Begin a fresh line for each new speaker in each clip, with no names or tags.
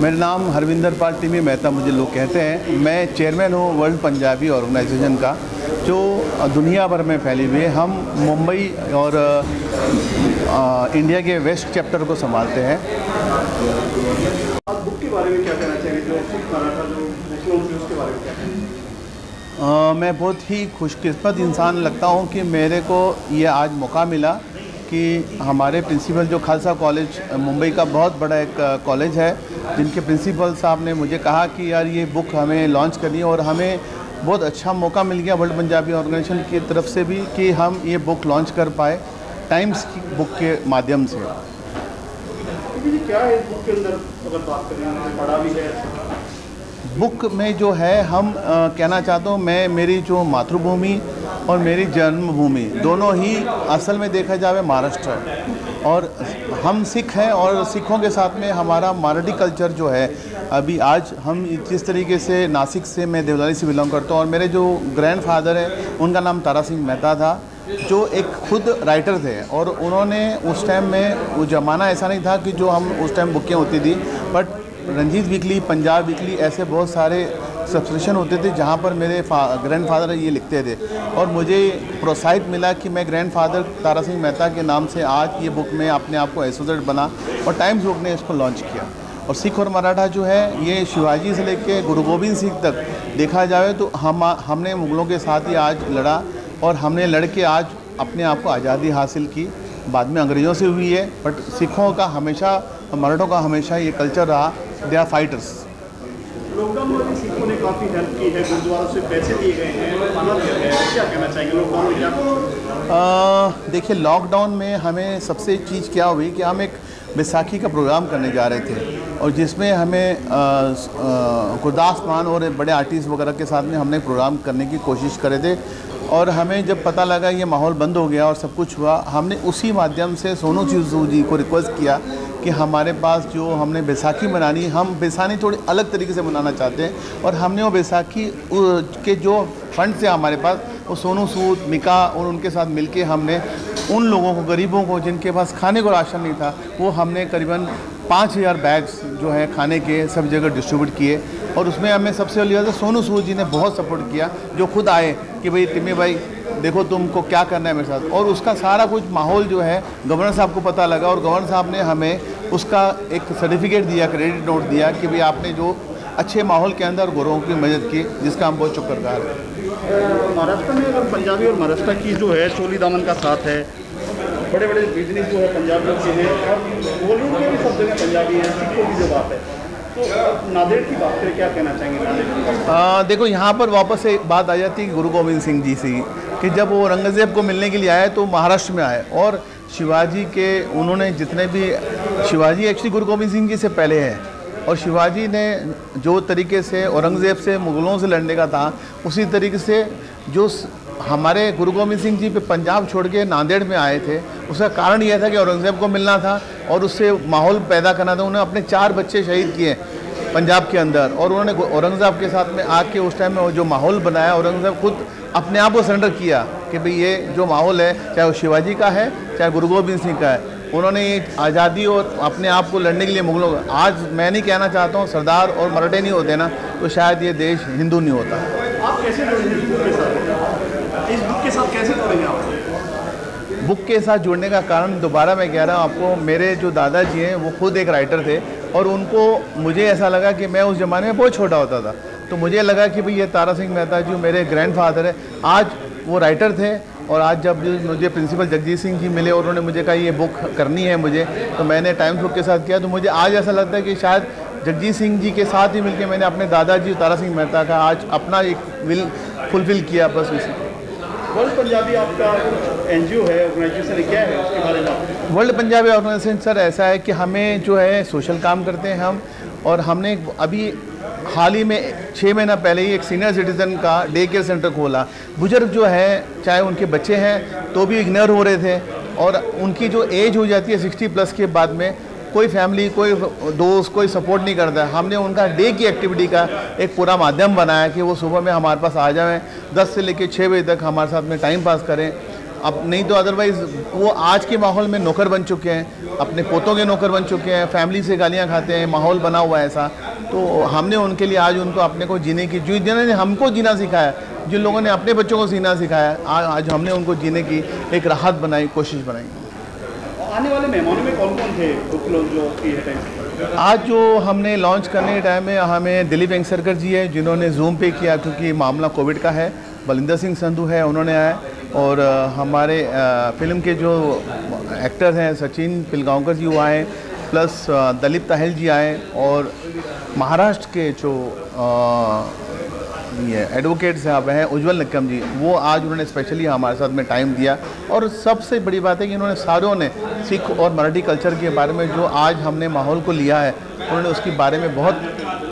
मेरा नाम हरविंदर पाल टीमी मेहता मुझे लोग कहते हैं। मैं चेयरमैन हूँ वर्ल्ड पंजाबी ऑर्गेनाइजेशन का जो दुनिया भर में फैली हुई है। हम मुंबई और आ, इंडिया के वेस्ट चैप्टर को संभालते हैं। आ, मैं बहुत ही खुशकिस्मत इंसान लगता हूँ कि मेरे को ये आज मौका मिला। कि हमारे प्रिंसिपल जो खालसा कॉलेज मुंबई का बहुत बड़ा एक कॉलेज है जिनके प्रिंसिपल साहब ने मुझे कहा कि यार ये बुक हमें लॉन्च करनी है और हमें बहुत अच्छा मौका मिल गया वर्ल्ड पंजाबी ऑर्गेनाइजेशन की तरफ़ से भी कि हम ये बुक लॉन्च कर पाए टाइम्स की बुक के माध्यम से।
क्या है बुक
बुक में जो है हम अ, कहना चाहता हूँ मैं मेरी जो मातृभूमि और मेरी जन्मभूमि, दोनों ही असल में देखा जाए महाराष्ट्र। और हम सिख हैं और सिखों के साथ में हमारा मराठी कल्चर जो है, अभी आज हम जिस तरीके से नासिक से मैं देवलाली से बिलोंग करता हूँ और मेरे जो ग्रैंड फादर हैं, उनका नाम तारा सिंह मेहता था, जो एक खुद राइटर थे और उन्होंने उस टाइम में, वो ज़माना ऐसा नहीं था कि जो हम उस टाइम बुकें होती थी but Ranjit weekly, Punjab weekly, ऐसे बहुत सारे सब्सक्रिप्शन होते थे जहाँ पर मेरे ग्रैंड फादर ये लिखते थे। और मुझे प्रोत्साहित मिला कि मैं ग्रैंड फादर तारा सिंह मेहता के नाम से आज ये बुक में अपने आप को एसोसिएट बना और टाइम्स बुक ने इसको लॉन्च किया। और सिख और मराठा जो है, ये शिवाजी से लेके गुरु गोविंद सिंह तक देखा जाए तो हम, हमने मुगलों के साथ ही आज लड़ा और हमने लड़के आज अपने आप को आज़ादी हासिल की। बाद में अंग्रेज़ों से हुई है बट सिखों का हमेशा, मराठों का हमेशा ये कल्चर रहा। दे आर फाइटर्स
ने काफ़ी हेल्प की है, गुरुद्वारों से पैसे दिए गए हैं क्या कहना चाहेंगे
देखिए लॉकडाउन में हमें सबसे चीज़ क्या हुई कि हम एक बैसाखी का प्रोग्राम करने जा रहे थे और जिसमें हमें गुरदास मान और बड़े आर्टिस्ट वगैरह के साथ में हमने प्रोग्राम करने की कोशिश करे थे और हमें जब पता लगा ये माहौल बंद हो गया और सब कुछ हुआ, हमने उसी माध्यम से सोनू सूद जी को रिक्वेस्ट किया कि हमारे पास जो हमने बैसाखी मनानी हम बैसाखी थोड़ी अलग तरीके से मनाना चाहते हैं और हमने वो बैसाखी के जो फंड से हमारे पास, वो सोनू सूद, मिका और उनके साथ मिलके हमने उन लोगों को, गरीबों को जिनके पास खाने को राशन नहीं था, वो हमने करीबन पाँच हज़ार बैग्स जो है खाने के सब जगह डिस्ट्रीब्यूट किए और उसमें हमें सबसे है सोनू सूद जी ने बहुत सपोर्ट किया, जो खुद आए कि भाई टिम्मी भाई देखो तुमको क्या करना है मेरे साथ। और उसका सारा कुछ माहौल जो है गवर्नर साहब को पता लगा और गवर्नर साहब ने हमें उसका एक सर्टिफिकेट दिया क्रेडिट नोट दिया कि भाई आपने जो अच्छे माहौल के अंदर गुरुओं की मदद की जिसका हम बहुत शुक्रगुजार हैं।
महाराष्ट्र में अगर पंजाबी और महाराष्ट्र की जो है चोली दामन का साथ है बड़े बड़े बिज़नेस जो है पंजाबियों के हैं और बॉलीवुड में भी सब जगह पंजाबी है सिखों की जो बात है। तो नादेड़ की बात क्या कहना चाहेंगे नादेड़ की
आ, देखो यहाँ पर वापस से एक बात आ जाती है गुरु गोविंद सिंह जी से कि जब वो औरंगज़ेब को मिलने के लिए आए तो महाराष्ट्र में आए। और शिवाजी के, उन्होंने जितने भी, शिवाजी एक्चुअली गुरु गोविंद सिंह जी से पहले हैं। और शिवाजी ने जो तरीके से औरंगज़ेब से मुग़लों से लड़ने का था, उसी तरीके से जो हमारे गुरु गोविंद सिंह जी पे पंजाब छोड़ के नांदेड़ में आए थे, उसका कारण यह था कि औरंगज़ेब को मिलना था और उससे माहौल पैदा करना था। उन्होंने अपने चार बच्चे शहीद किए पंजाब के अंदर और उन्होंने औरंगज़ेब के साथ में आके उस टाइम में जो माहौल बनाया, औरंगज़ेब खुद अपने आप को सरेंडर किया कि भाई ये जो माहौल है चाहे वो शिवाजी का है चाहे गुरु गोविंद सिंह का है उन्होंने ये आज़ादी और अपने आप को लड़ने के लिए मुगलों का आज मैं नहीं कहना चाहता हूँ सरदार और मराठे नहीं होते ना तो शायद ये देश हिंदू नहीं होता।
आप कैसे जुड़ेंगे इस बुक के साथ? इस बुक के साथ कैसे जुड़ेंगे आप?
बुक के साथ जुड़ने का कारण दोबारा मैं कह रहा हूँ आपको मेरे जो दादाजी हैं वो खुद एक राइटर थे और उनको मुझे ऐसा लगा कि मैं उस ज़माने में बहुत छोटा होता था। तो मुझे लगा कि भाई ये तारा सिंह मेहता जी मेरे ग्रैंडफादर है। आज वो राइटर थे और आज जब मुझे प्रिंसिपल जगजीत सिंह जी मिले और उन्होंने मुझे कहा ये बुक करनी है मुझे तो मैंने टाइम्स बुक के साथ किया। तो मुझे आज ऐसा लगता है कि शायद जगजीत सिंह जी के साथ ही मिलकर मैंने अपने दादाजी तारा सिंह मेहता का आज अपना एक विल फुलफिल किया बस इसी।
वर्ल्ड पंजाबी आपका एन है ऑर्गेनाइजेशन क्या है उसके बारे में
वर्ल्ड पंजाबी ऑर्गेनाइजेशन सर ऐसा है कि हमें जो है सोशल काम करते हैं हम और हमने अभी हाल ही में छः महीना पहले ही एक सीनियर सिटीज़न का डे केयर सेंटर खोला। बुज़ुर्ग जो है, चाहे उनके बच्चे हैं तो भी इग्नोर हो रहे थे और उनकी जो एज हो जाती है सिक्सटी प्लस के बाद में, कोई फैमिली कोई दोस्त, कोई सपोर्ट नहीं करता है। हमने उनका डे की एक्टिविटी का एक पूरा माध्यम बनाया कि वो सुबह में हमारे पास आ जाएँ, दस से लेकर छः बजे तक हमारे साथ में टाइम पास करें। अब नहीं तो अदरवाइज़ वो आज के माहौल में नौकर बन चुके हैं, अपने पोतों के नौकर बन चुके हैं फैमिली से गालियाँ खाते हैं, माहौल बना हुआ है ऐसा। तो हमने उनके लिए आज उनको अपने को जीने की जो जिन्होंने हमको जीना सिखाया जिन लोगों ने अपने बच्चों को जीना सिखाया आज आज हमने उनको जीने की एक राहत बनाई कोशिश बनाई।
आने वाले मेहमानों में कौन कौन थे जो
आज जो हमने लॉन्च करने के टाइम में हमें दिलीप एंगसरकर जी है जिन्होंने जूम पे किया क्योंकि मामला कोविड का है। बलिंदर सिंह संधू है उन्होंने आया और हमारे फ़िल्म के जो एक्टर हैं सचिन पिलगांवकर जी वो आए प्लस दलीप ताहिल जी आए और महाराष्ट्र के जो ये एडवोकेट साहब हैं उज्जवल निक्कम जी, वो आज उन्होंने स्पेशली हमारे साथ में टाइम दिया। और सबसे बड़ी बात है कि इन्होंने सारों ने सिख और मराठी कल्चर के बारे में जो आज हमने माहौल को लिया है, उन्होंने उसके बारे में बहुत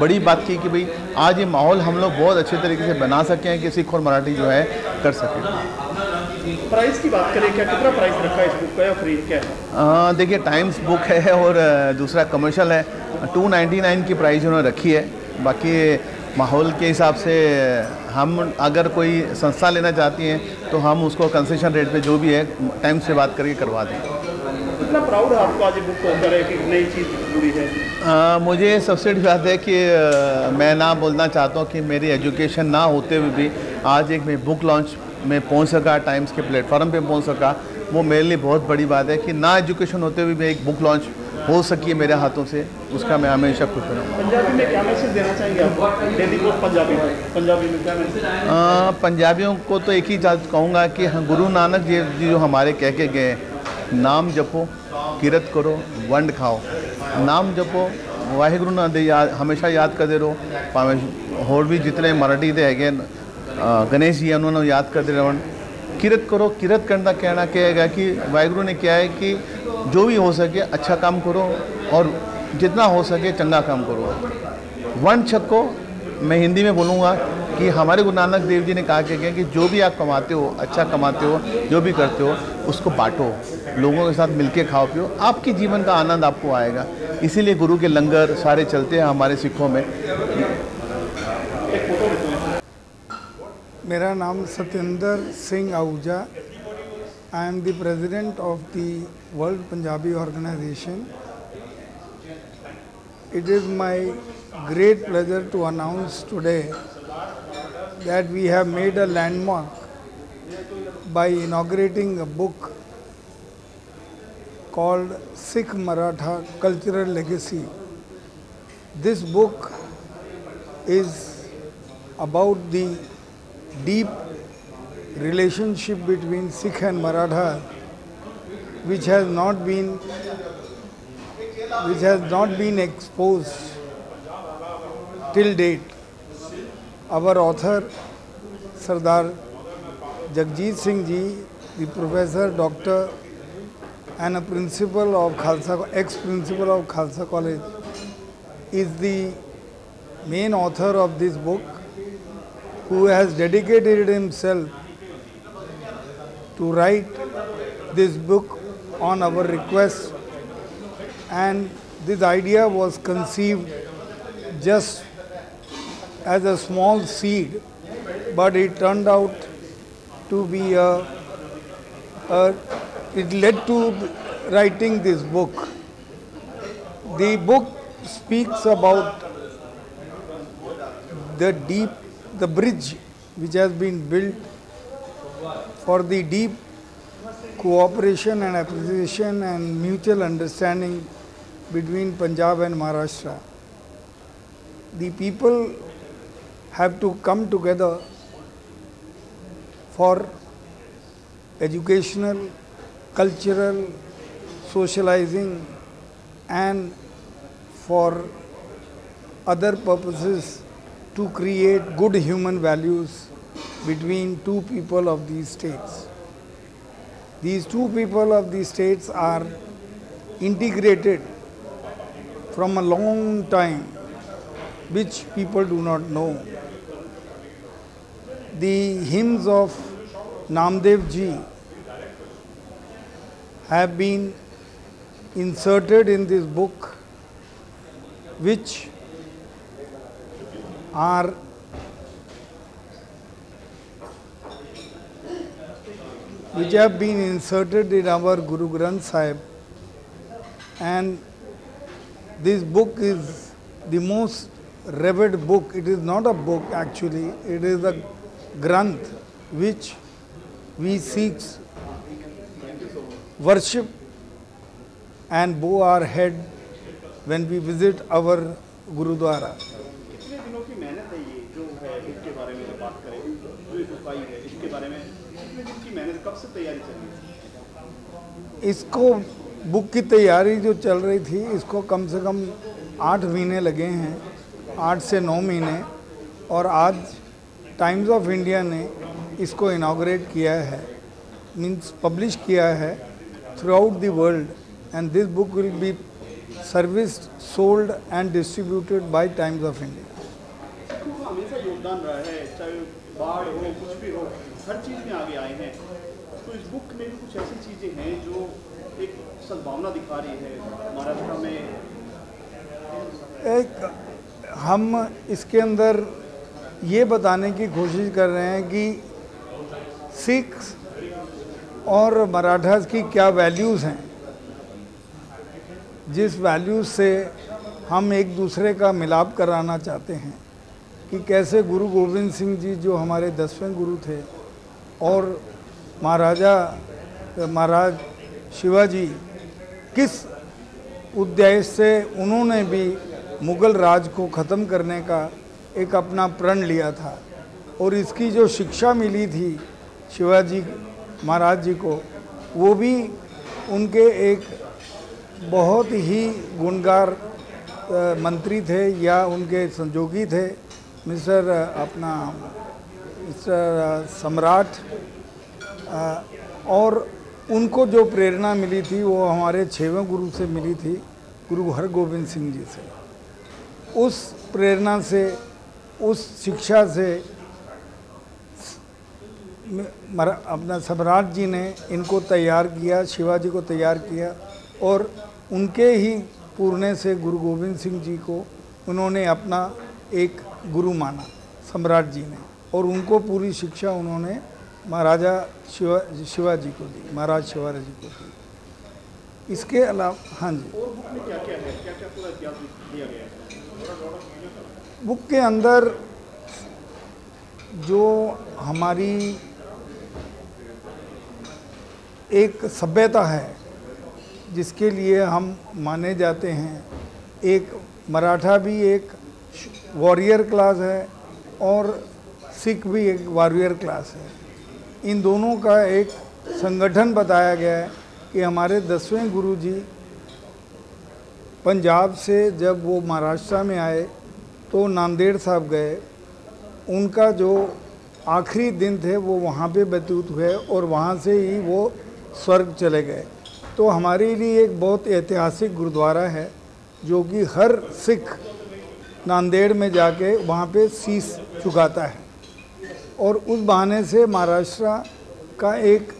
बड़ी बात की कि भाई, आज ये माहौल हम लोग बहुत अच्छे तरीके से बना सके हैं कि सिख और मराठी जो है कर सकें।
प्राइस की बात करें क्या कितना प्राइस रखा है इस बुक का या फ्री क्या है
देखिए टाइम्स बुक है और दूसरा कमर्शल है। टू नाइन्टी नाइन की प्राइस उन्होंने रखी है। बाकी माहौल के हिसाब से हम अगर कोई संस्था लेना चाहती हैं तो हम उसको कंसेशन रेट पे जो भी है टाइम से बात करके करवा दें।
कितना प्राउड है आपको आज बुक होकर है कि नई चीज़ जुड़ी है?
अ, मुझे सबसे बड़ी बात है कि अ, मैं ना बोलना चाहता हूँ कि मेरी एजुकेशन ना होते हुए भी आज एक मैं बुक लॉन्च में पहुँच सका टाइम्स के प्लेटफॉर्म पे पहुँच सका। वो मेरे लिए बहुत बड़ी बात है कि ना एजुकेशन होते हुए भी एक बुक लॉन्च हो सकी है मेरे हाथों से उसका मैं हमेशा खुश रहूँगा
पंजाबी में क्या मैसेज देना चाहेंगे आप? डेली पंजाबी पंजाबी में क्या मैसेज
पंजाबियों को तो एक ही बात कहूँगा कि हाँ, गुरु नानक देव जी जो हमारे कह के गए नाम जपो किरत करो वंड खाओ। नाम जपो वाहिगुरु ना दे याद हमेशा याद करते रहो। भावें होर भी जितने मराठी न, अ, गणेश जी उन्होंने याद करते रहन किरत करो किरत करने का कहना क्या हैगा कि वाहिगुरु ने क्या है कि जो भी हो सके अच्छा काम करो और जितना हो सके चंगा काम करो वन छक्को मैं हिंदी में बोलूँगा कि हमारे गुरु नानक देव जी ने कहा कि कि जो भी आप कमाते हो अच्छा कमाते हो जो भी करते हो उसको बांटो लोगों के साथ मिलके खाओ पियो आपके जीवन का आनंद आपको आएगा इसीलिए गुरु के लंगर सारे चलते हैं हमारे सिखों में
मेरा नाम Satyendra Singh Ahuja I am the president of the world Punjabi organization it is my great pleasure to announce today that we have made a landmark by inaugurating a book called Sikh Maratha Cultural Legacy. This book is about the deep relationship between Sikh and Maratha which has not been which has not been exposed till date. Our author Sardar Jagjit Singh ji, the professor, doctor and a principal of Khalsa, ex-principal of Khalsa College, is the main author of this book who has dedicated himself to write this book on our request. And this idea was conceived just as a small seed but it turned out to be a, a it led to writing this book. The book speaks about the deep the bridge which has been built for the deep cooperation and appreciation and mutual understanding between Punjab and Maharashtra. The people have to come together for educational, cultural, socializing, and for other purposes to create good human values between two people of these states. These two people of these states are integrated from a long time, which people do not know. The hymns of Namdev ji have been inserted in this book, which are which have been inserted in our Guru Granth Sahib. And this book is the most revered book. It is not a book actually, it is a Granth which we seek worship and bow our head when we visit our Gurudwara.
कब से तैयारी चल रही है
इसको book की तैयारी जो चल रही थी इसको कम से कम आठ महीने लगे हैं आठ से नौ महीने और आज टाइम्स ऑफ़ इंडिया ने इसको इनाग्रेट किया है मीन्स पब्लिश किया है throughout the world and this book will be service sold and distributed by Times
of India हमेशा योगदान रहा है चाहे बाढ़ हो कुछ भी हो हर चीज़ में आगे आए हैं। तो इस बुक में भी कुछ ऐसी चीज़ें हैं जो एक सद्भावना दिखा रही है महाराष्ट्र में?
एक, हम इसके अंदर ये बताने की कोशिश कर रहे हैं कि सिख और मराठास की क्या वैल्यूज़ हैं। जिस वैल्यूज़ से हम एक दूसरे का मिलाप कराना चाहते हैं कि कैसे गुरु गोविंद सिंह जी जो हमारे दसवें गुरु थे और महाराजा, महाराज शिवाजी, किस उद्देश्य से उन्होंने भी मुग़ल राज को ख़त्म करने का एक अपना प्रण लिया था? और इसकी जो शिक्षा मिली थी शिवाजी, महाराज जी को, वो भी उनके एक बहुत ही गुणगार मंत्री थे या उनके संजोगी थे? मिस्टर, अपना, मिस्टर, सम्राट और उनको जो प्रेरणा मिली थी, वो हमारे छवें गुरु से मिली थी, गुरु हरगोविंद सिंह जी से। उस प्रेरणा से, उस शिक्षा से अपना सम्राट जी ने इनको तैयार किया, शिवाजी को तैयार किया, और उनके ही पूर्णे से गुरु गोविंद सिंह जी को उन्होंने अपना एक गुरु माना, सम्राट जी ने। और उनको पूरी शिक्षा उन्होंने महाराजा शिवा शिवाजी को दी महाराज शिवाजी को दी। इसके अलावा हाँ जी।
और बुक में क्या क्या है क्या क्या पूरा दिया गया है?
बुक के अंदर जो हमारी एक सभ्यता है जिसके लिए हम माने जाते हैं एक मराठा भी एक वॉरियर क्लास है और सिख भी एक वॉरियर क्लास है। इन दोनों का एक संगठन बताया गया है कि हमारे दसवें गुरु जी पंजाब से जब वो महाराष्ट्र में आए तो नांदेड़ साहब गए। उनका जो आखिरी दिन थे, वो वहाँ पे व्यतीत हुए और वहाँ से ही वो स्वर्ग चले गए। तो हमारे लिए एक बहुत ऐतिहासिक गुरुद्वारा है, जो कि हर सिख नांदेड़ में जाके वहाँ पे शीश चुकाता है। और उस बहाने से महाराष्ट्र का एक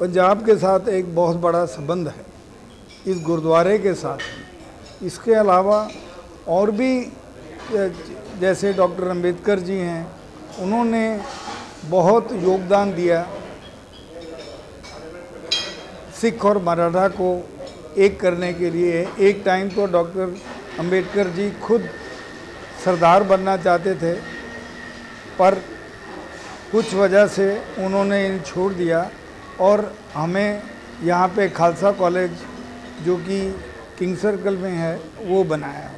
पंजाब के साथ एक बहुत बड़ा संबंध है, इस गुरुद्वारे के साथ। इसके अलावा और भी, जैसे डॉक्टर अंबेडकर जी हैं, उन्होंने बहुत योगदान दिया सिख और मराठा को एक करने के लिए। एक टाइम तो डॉक्टर अंबेडकर जी खुद सरदार बनना चाहते थे, पर कुछ वजह से उन्होंने इन छोड़ दिया और हमें यहाँ पे खालसा कॉलेज जो कि किंग सर्कल में है, वो बनाया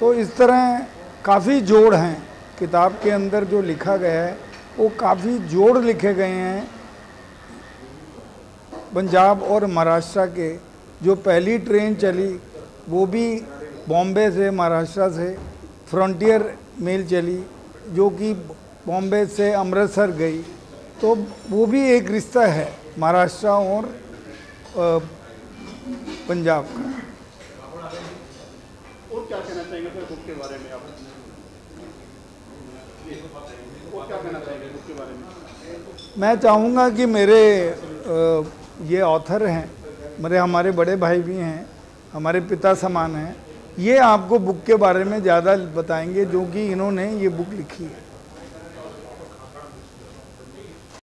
तो इस तरह काफ़ी जोड़ हैं। किताब के अंदर जो लिखा गया है, वो काफ़ी जोड़ लिखे गए हैं। पंजाब और महाराष्ट्र के जो पहली ट्रेन चली, वो भी बॉम्बे से, महाराष्ट्र से, फ्रंटियर मेल चली, जो कि बॉम्बे से अमृतसर गई तो वो भी एक रिश्ता है महाराष्ट्र और पंजाब का।
और क्या कहना चाहेंगे फिर बुक के बारे में आप? और क्या कहना चाहेंगे बुक के बारे में?
मैं चाहूँगा कि मेरे ये ऑथर हैं मेरे हमारे बड़े भाई भी हैं हमारे पिता समान हैं ये आपको बुक के बारे में ज़्यादा बताएँगे जो कि इन्होंने ये बुक लिखी है।